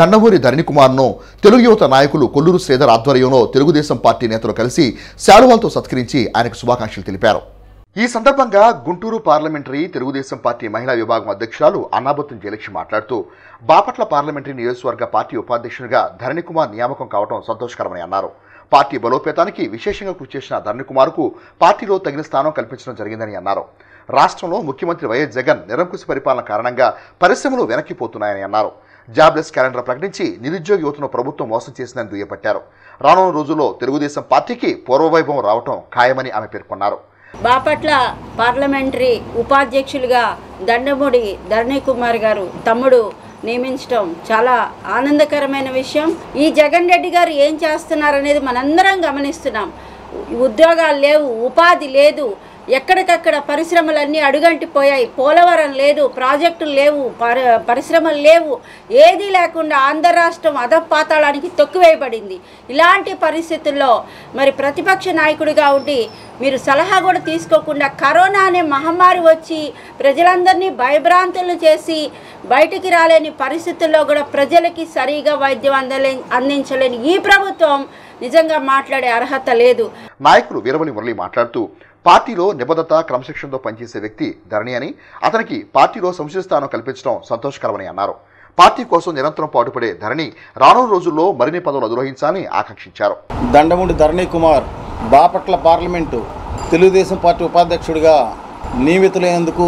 దండవూరి ధరణికుమార్ను తెలుగు యువత నాయకులు కొల్లూరు శ్రీధర్ ఆధ్వర్యంలో తెలుగుదేశం పార్టీ నేతలు కలిసి శాలువాలతో సత్కరించి ఆయనకు శుభాకాంక్షలు తెలిపారు. ఈ సందర్భంగా గుంటూరు పార్లమెంటరీ తెలుగుదేశం పార్టీ మహిళా విభాగం అధ్యక్షురాలు అన్నాబత్తున్ జయలక్ష్మి మాట్లాడుతూ బాపట్ల పార్లమెంటరీ నియోజకవర్గ పార్టీ ఉపాధ్యక్షునిగా ధరణికుమార్ నియామకం కావడం సంతోషకరమని అన్నారు. పార్టీ బలోపేతానికి విశేషంగా కృషి చేసిన ధరణి కుమార్కు పార్టీలో తగిన స్థానం కల్పించడం జరిగిందని అన్నారు. రాష్ట్రంలో ముఖ్యమంత్రి వైఎస్ జగన్ నిరంకుశ పరిపాలన కారణంగా పరిశ్రమలు వెనక్కిపోతున్నాయని అన్నారు. జాబ్లెస్ క్యాలెండర్ ప్రకటించి నిరుద్యోగ యువతను ప్రభుత్వం మోసం చేసిందని దుయ్యపట్టారు రానున్న రోజుల్లో తెలుగుదేశం పార్టీకి పూర్వవైభవం రావటం ఖాయమని ఆమె పేర్కొన్నారు. బాపట్ల పార్లమెంటరీ ఉపాధ్యక్షులుగా దండమూడి ధరణి కుమార్ గారు తమ్ముడు నియమించడం చాలా ఆనందకరమైన విషయం. ఈ జగన్ రెడ్డి గారు ఏం చేస్తున్నారనేది మనందరం గమనిస్తున్నాం. ఉద్యోగాలు లేవు ఉపాధి లేదు ఎక్కడికక్కడ పరిశ్రమలన్నీ అడుగంటిపోయాయి. పోలవరం లేదు ప్రాజెక్టులు లేవు పరిశ్రమలు లేవు. ఏదీ లేకుండా ఆంధ్ర రాష్ట్రం అధపాతాళానికి తొక్కువేయబడింది. ఇలాంటి పరిస్థితుల్లో మరి ప్రతిపక్ష నాయకుడిగా ఉండి మీరు సలహా కూడా తీసుకోకుండా కరోనా అనే మహమ్మారి వచ్చి ప్రజలందరినీ భయభ్రాంతులు చేసి బయటికి రాలేని పరిస్థితుల్లో కూడా ప్రజలకి సరిగా వైద్యం అందలే అందించలేని ఈ ప్రభుత్వం నిజంగా మాట్లాడే అర్హత లేదు. నాయకులు వీరమణి మురళి మాట్లాడుతూ పార్టీలో నిబద్ధత క్రమశిక్షణతో పనిచేసే వ్యక్తి ధరణి అని. అతనికి పార్టీలో సంశయ స్థానం కల్పించడం సంతోషకరమని అన్నారు. పార్టీ కోసం నిరంతరం పాటుపడే ధరణి రానున్న రోజుల్లో మరిన్ని పదవులు అధిరోహించాలని ఆకాంక్షించారు. దండముడి ధరణి కుమార్ బాపట్ల పార్లమెంటు తెలుగుదేశం పార్టీ ఉపాధ్యక్షుడిగా నియమితులైనందుకు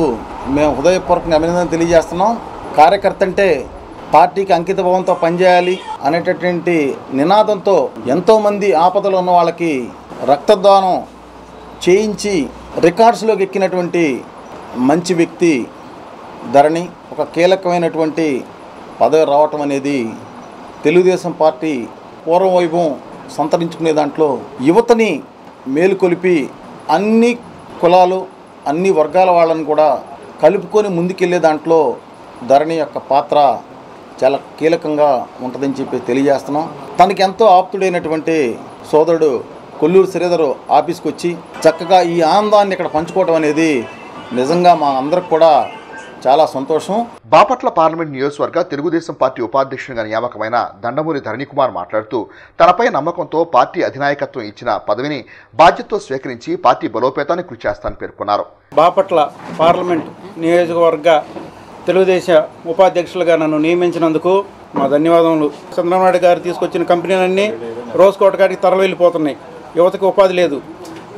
మేము హృదయపూర్వకంగా అభినందన తెలియజేస్తున్నాం. కార్యకర్త అంటే పార్టీకి అంకిత భావంతో పనిచేయాలి అనేటటువంటి నినాదంతో ఎంతోమంది ఆపదలో ఉన్న వాళ్ళకి రక్తదానం చేయించి రికార్డ్స్లోకి ఎక్కినటువంటి మంచి వ్యక్తి ధరణి ఒక కీలకమైనటువంటి పదవి రావటం అనేది తెలుగుదేశం పార్టీ పూర్వ వైభవం సంతరించుకునే దాంట్లో యువతని మేలుకొలిపి అన్ని కులాలు అన్ని వర్గాల వాళ్ళని కూడా కలుపుకొని ముందుకెళ్ళే దాంట్లో ధరణి యొక్క పాత్ర చాలా కీలకంగా ఉంటుందని చెప్పి తెలియజేస్తున్నాం. తనకి ఎంతో ఆప్తుడైనటువంటి సోదరుడు కొల్లూరు శ్రీధరు ఆఫీస్కి వచ్చి చక్కగా ఈ ఆనందాన్ని ఇక్కడ పంచుకోవడం అనేది నిజంగా మా అందరికి కూడా చాలా సంతోషం. బాపట్ల పార్లమెంట్ నియోజకవర్గ తెలుగుదేశం పార్టీ ఉపాధ్యక్షునిగా నియామకమైన దండమూరి ధరణి కుమార్ మాట్లాడుతూ తనపై నమ్మకంతో పార్టీ అధినాయకత్వం ఇచ్చిన పదవిని బాధ్యతతో స్వీకరించి పార్టీ బలోపేతాన్ని కృషి చేస్తానని పేర్కొన్నారు. బాపట్ల పార్లమెంట్ నియోజకవర్గ తెలుగుదేశం ఉపాధ్యక్షులుగా నన్ను నియమించినందుకు మా ధన్యవాదములు. చంద్రబాబు నాయుడు గారు తీసుకొచ్చిన కంపెనీలన్నీ రోజుకోటకాడికి తరలి వెళ్ళిపోతున్నాయి యువతకి ఉపాధి లేదు.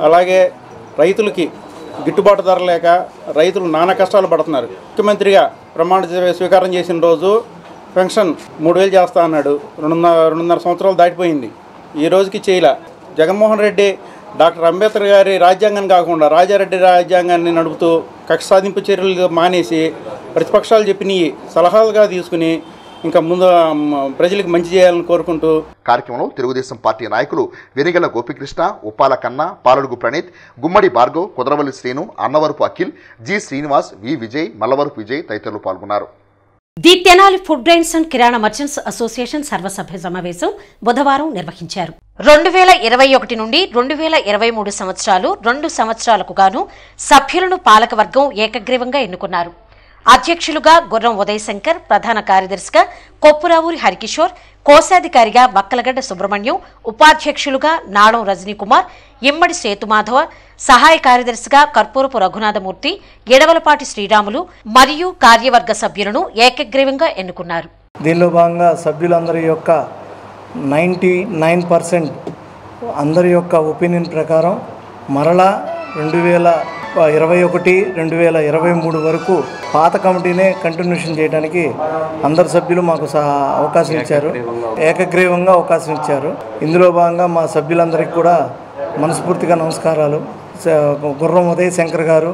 అలాగే రైతులకి గిట్టుబాటు ధర లేక రైతులు నానా కష్టాలు పడుతున్నారు. ముఖ్యమంత్రిగా ప్రమాణ స్వీకారం చేసిన రోజు పెన్షన్ మూడు వేలు చేస్తా అన్నాడు. రెండున్నర రెండున్నర సంవత్సరాలు దాటిపోయింది. ఈ రోజుకి చేయలే. జగన్మోహన్ రెడ్డి డాక్టర్ అంబేద్కర్ గారి రాజ్యాంగం కాకుండా రాజారెడ్డి రాజ్యాంగాన్ని నడుపుతూ కక్ష సాధింపు చర్యలు మానేసి ప్రతిపక్షాలు చెప్పినవి సలహాలుగా తీసుకుని ఇంకా ముందు ప్రజలకు మంచి చేయాలని కోరుకుంటూ కార్యక్రమంలో తెలుగుదేశం పార్టీ నాయకులు వెనిగల గోపికృష్ణ ఉప్పాల కన్న పాలడుగు ప్రణీత్ గుమ్మడి భార్గవ్ కుదరవల్లి శ్రీను అన్నవరపు అఖిల్ జి శ్రీనివాస్ వి విజయ్ మల్లవరపు విజయ్ తదితరులు పాల్గొన్నారు. The Tenali food grains and Kirana merchants association సర్వసభ్య సమావేశం బుధవారం నిర్వహించారు. రెండు వేల ఇరవై ఒకటి నుండి రెండు వేల ఇరవై మూడు సంవత్సరాలు రెండు సంవత్సరాలకు గాను సభ్యులను పాలకవర్గం ఏకగ్రీవంగా ఎన్నుకున్నారు. అధ్యక్షులుగా గుర్రం ఉదయశంకర్ ప్రధాన కార్యదర్శిగా కొప్పురావూరి హరికిషోర్ కోశాధికారిగా బక్కలగడ్డ సుబ్రహ్మణ్యం ఉపాధ్యక్షులుగా నాడం రజనీకుమార్ ఇమ్మడి సేతుమాధవ సహాయ కార్యదర్శిగా కర్పూరపు రఘునాథమూర్తి ఎడవలపాటి శ్రీరాములు మరియు కార్యవర్గ సభ్యులను ఏకగ్రీవంగా ఎన్నుకున్నారు. దీనిలో భాగంగా సభ్యులందరి యొక్క నైంటీ నైన్ పర్సెంట్ అందరి యొక్క ఒపీనియన్ ప్రకారం మరలా రెండు వేల ఇరవై ఒకటి రెండు వేల ఇరవై మూడు వరకు పాత కమిటీనే కంటిన్యూషన్ చేయడానికి అందరు సభ్యులు మాకు సహా అవకాశం ఇచ్చారు. ఏకగ్రీవంగా అవకాశం ఇచ్చారు. ఇందులో భాగంగా మా సభ్యులందరికీ కూడా మనస్ఫూర్తిగా నమస్కారాలు. గుర్రం ఉదయ్ శంకర్ గారు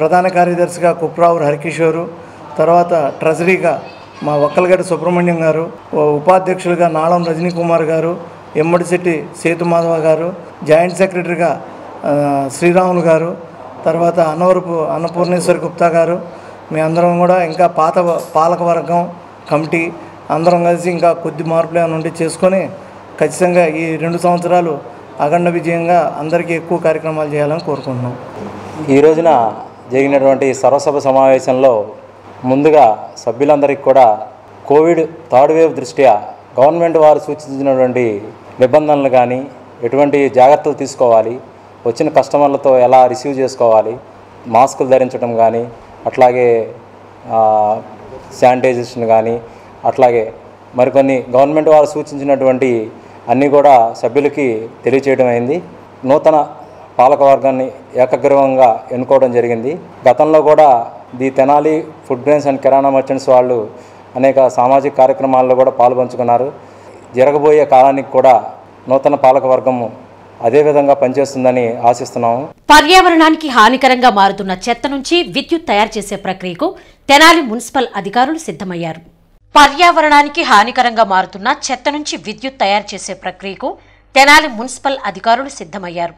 ప్రధాన కార్యదర్శిగా కుప్రావురు హరికిషోరు తర్వాత ట్రెజరీగా మా ఒక్కలగడ్డ సుబ్రహ్మణ్యం గారు ఉపాధ్యక్షులుగా నాళం రజనీకుమార్ గారు ఎమ్మడిశెట్టి సేతుమాధవ గారు జాయింట్ సెక్రటరీగా శ్రీరాములు గారు తర్వాత అన్నవరపు అన్నపూర్ణేశ్వర్ గుప్తా గారు మీ అందరం కూడా ఇంకా పాత పాలకవర్గం కమిటీ అందరం కలిసి ఇంకా కొద్ది మార్పులు ఏమైనా ఉండి చేసుకొని ఖచ్చితంగా ఈ రెండు సంవత్సరాలు అఖండ విజయంగా అందరికీ ఎక్కువ కార్యక్రమాలు చేయాలని కోరుకుంటున్నాం. ఈ రోజున జరిగినటువంటి సర్వసభ సమావేశంలో ముందుగా సభ్యులందరికీ కూడా కోవిడ్ థర్డ్ వేవ్ దృష్ట్యా గవర్నమెంట్ వారు సూచించినటువంటి నిబంధనలు కానీ ఎటువంటి జాగ్రత్తలు తీసుకోవాలి వచ్చిన కస్టమర్లతో ఎలా రిసీవ్ చేసుకోవాలి మాస్కులు ధరించడం కానీ అట్లాగే శానిటైజేషన్ కానీ అట్లాగే మరికొన్ని గవర్నమెంట్ వారు సూచించినటువంటి అన్నీ కూడా సభ్యులకి తెలియచేయడం అయింది. నూతన పాలకవర్గాన్ని ఏకగ్రీవంగా ఎన్నుకోవడం జరిగింది. గతంలో కూడా the Tenali food grains and Kirana merchants వాళ్ళు అనేక సామాజిక కార్యక్రమాల్లో కూడా పాల్పంచుకున్నారు. జరగబోయే కాలానికి కూడా నూతన పాలకవర్గము అదేవిధంగా పనిచేస్తుందని ఆశిస్తున్నాము. పర్యావరణానికి హానికరంగా మారుతున్న చెత్త నుంచి విద్యుత్ తయారు చేసే ప్రక్రియకు తెనాలి మున్సిపల్ అధికారులు సిద్ధమయ్యారు. పర్యావరణానికి హానికరంగా మారుతున్న చెత్త నుంచి విద్యుత్ తయారు చేసే ప్రక్రియకు తెనాలి మున్సిపల్ అధికారులు సిద్ధమయ్యారు.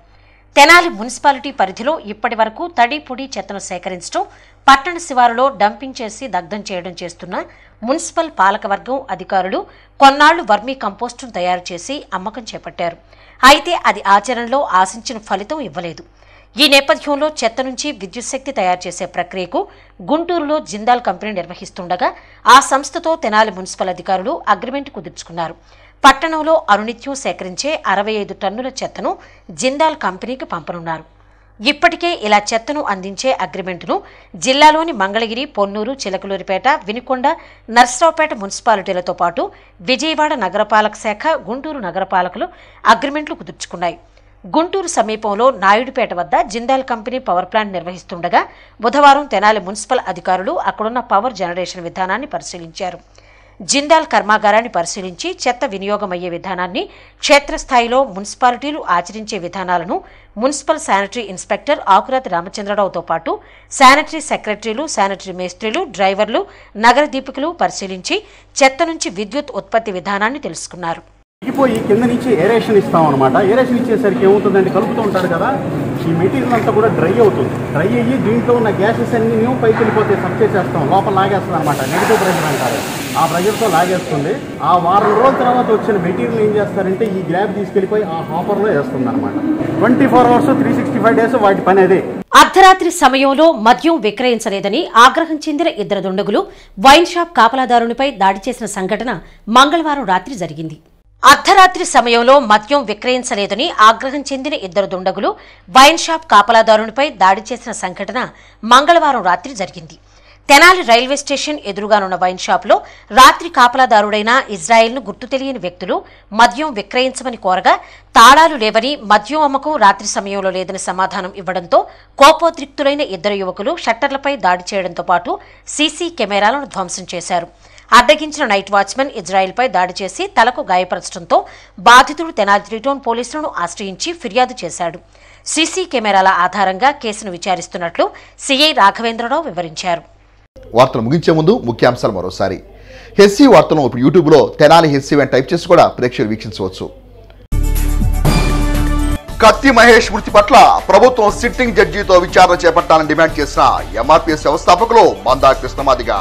తెనాలి మున్సిపాలిటీ పరిధిలో ఇప్పటి వరకు తడి పొడి చెత్తను సేకరించడం పట్టణ శివారులో డంపింగ్ చేసి దగ్ధం చేయడం చేస్తున్న మున్సిపల్ పాలకవర్గం అధికారులు కొన్నాళ్ళు వర్మీ కంపోస్టును తయారు చేసి అమ్మకం చేపట్టారు. అయితే అది ఆచరణలో ఆశించిన ఫలితం ఇవ్వలేదు. ఈ నేపథ్యంలో చెత్త నుంచి విద్యుత్ శక్తి తయారు చేసే ప్రక్రియకు గుంటూరులో జిందాల్ కంపెనీ నిర్వహిస్తుండగా ఆ సంస్థతో తెనాలి మున్సిపల్ అధికారులు అగ్రిమెంట్ కుదుర్చుకున్నారు. పట్టణంలో అనునిత్యం సేకరించే అరవై ఐదు టన్నుల చెత్తను జిందాల్ కంపెనీకి పంపనున్నారు. ఇప్పటికే ఇలా చెత్తను అందించే అగ్రిమెంటును జిల్లాలోని మంగళగిరి పొన్నూరు చిలకలూరిపేట వినుకొండ నర్సరావుపేట మున్సిపాలిటీలతో పాటు విజయవాడ నగరపాలక శాఖ గుంటూరు నగరపాలకులు అగ్రిమెంట్లు కుదుర్చుకున్నాయి. గుంటూరు సమీపంలో నాయుడుపేట వద్ద జిందాల్ కంపెనీ పవర్ ప్లాంట్ నిర్వహిస్తుండగా బుధవారం తెనాలి మున్సిపల్ అధికారులు అక్కడున్న పవర్ జనరేషన్ విధానాన్ని పరిశీలించారు. జిందాల్ కర్మాగారాన్ని పరిశీలించి చెత్త వినియోగమయ్యే విధానాన్ని క్షేత్రస్థాయిలో మున్సిపాలిటీలు ఆచరించే విధానాలను మున్సిపల్ శానిటరీ ఇన్స్పెక్టర్ ఆకురాతి రామచంద్రరావుతో పాటు శానిటరీ సెక్రటరీలు శానిటరీ మేస్త్రీలు డ్రైవర్లు నగర దీపికలు పరిశీలించి చెత్త నుంచి విద్యుత్ ఉత్పత్తి విధానాన్ని తెలుసుకున్నారు. ఎక్కిపోయి కింద నుంచి ఏరేషన్ ఇస్తాం అనమాట ఏరేషన్ ఇచ్చేసరికి ఏమవుతుందంటే కలుపుతూ ఉంటారు కదా. ఈ మెటీరియల్ అంతా కూడా డ్రై అవుతుంది. డ్రై అయ్యి దీంట్లో ఉన్న గ్యాసెస్ అన్ని మేము పైకి వెళ్ళిపోతే సబ్ చేసేస్తాం. లోపల లాగేస్తుంది అనమాట నెగిటివ్ ప్రెషర్ అంటారు. ఆ ప్రెషర్తో లాగేస్తుంది. ఆ వారం రోజుల తర్వాత వచ్చిన మెటీరియల్ ఏం చేస్తారంటే ఈ గ్రాబ్ తీసుకెళ్ళిపోయి ఆ హాపర్లో వేస్తుంది అనమాట twenty four hours three sixty five days వాటి పని అదే. అర్ధరాత్రి సమయంలో మద్యం విక్రయించలేదని ఆగ్రహం చెందిన ఇద్దరు దుండగులు వైన్ షాప్ కాపలాదారునిపై దాడి చేసిన సంఘటన మంగళవారం రాత్రి జరిగింది. అర్ధరాత్రి సమయంలో మద్యం విక్రయించలేదని ఆగ్రహం చెందిన ఇద్దరు దుండగులు వైన్ షాప్ కాపలాదారునిపై దాడి చేసిన సంఘటన మంగళవారం రాత్రి జరిగింది. తెనాలి రైల్వే స్టేషన్ ఎదురుగానున్న వైన్ షాప్లో రాత్రి కాపలాదారుడైన ఇజ్రాయెల్ను గుర్తు తెలియని వ్యక్తులు మద్యం విక్రయించమని కోరగా తాళాలు లేవని మద్యం అమ్మకం రాత్రి సమయంలో లేదని సమాధానం ఇవ్వడంతో కోపోద్రిక్తులైన ఇద్దరు యువకులు షట్టర్లపై దాడి చేయడంతో పాటు సీసీ కెమెరాలను ధ్వంసం చేశారు. అడ్డగించిన నైట్ వాచ్మెన్ ఇజ్రాయెల్పై దాడి చేసి తలకు గాయపరచడంతో బాధితుడు తెనాలి త్రీటోన్ పోలీసులను ఆశ్రయించి ఫిర్యాదు చేశాడు. సీసీ కెమెరాల ఆధారంగా కేసును విచారిస్తున్నట్లు సీఐ రాఘవేంద్రరావు వివరించారు. వార్తలు ముగించే ముందు ముఖ్యాంశాలు మరోసారి. హెస్సీ వార్తలను ఇప్పుడు యూట్యూబ్లో తెనాలి హెస్సీ అని టైప్ చేసి కూడా ప్రేక్షకులు వీక్షించవచ్చు. కత్తి మహేష్ మృతి పట్ల ప్రభుత్వం సిట్టింగ్ జడ్జితో విచారణ చేపట్టాలని డిమాండ్ చేసిన ఎంఆర్పీఎస్ వ్యవస్థాపకులు మందా కృష్ణమాదిగా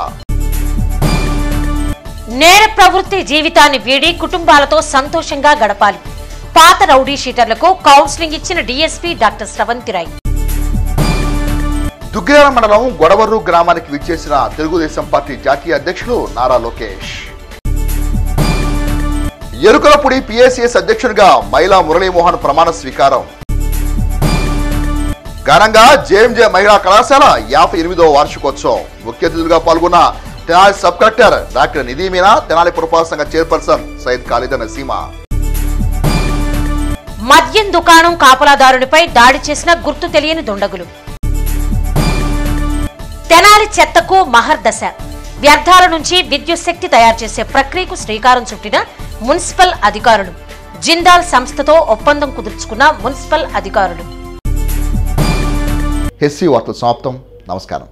నేర ప్రవృత్తి జీవితాన్ని వీడి కుటుంబాలతో సంతోషంగా గడపాలి. పాత రౌడీ షీటర్లకు కౌన్సిలింగ్ ఇచ్చిన డీఎస్పీ డాక్టర్ స్రవంతిరాయ్ దుగ్గిరాల మండలం గొడవర్రు గ్రామానికి విచ్చేసిన తెలుగుదేశం పార్టీ జాతీయ అధ్యక్షులు నారా లోకేష్. ఎరుకలపూడి పిఎస్ఎస్ అధ్యక్షుడిగా మహిళా మురళీమోహన్ ప్రమాణ స్వీకారం. ఘనంగా జేఎంజే మహిళా కళాశాల యాభై ఎనిమిదవ వార్షికోత్సవం. ముఖ్య అతిథులుగా పాల్గొన్న Tenali sub collector doctor Nidhi Meena Tenali పురపాలక సంఘ చైర్పర్సన్ సయ్యద్ ఖాలిద నసీమా. మద్యం దుకాణం కాపలాదారునిపై దాడి చేసిన గుర్తు తెలియని దుండగులు. తెనాలి చెత్తకు మహర్దశ వ్యర్థాల నుంచి విద్యుత్ శక్తి తయారు చేసే ప్రక్రియకు శ్రీకారం చుట్టిన మున్సిపల్ అధికారులు. జిందాల్ సంస్థతో ఒప్పందం కుదుర్చుకున్న మున్సిపల్ అధికారులు. హెస్సీ వార్తలు సమాప్తం. నమస్కారం.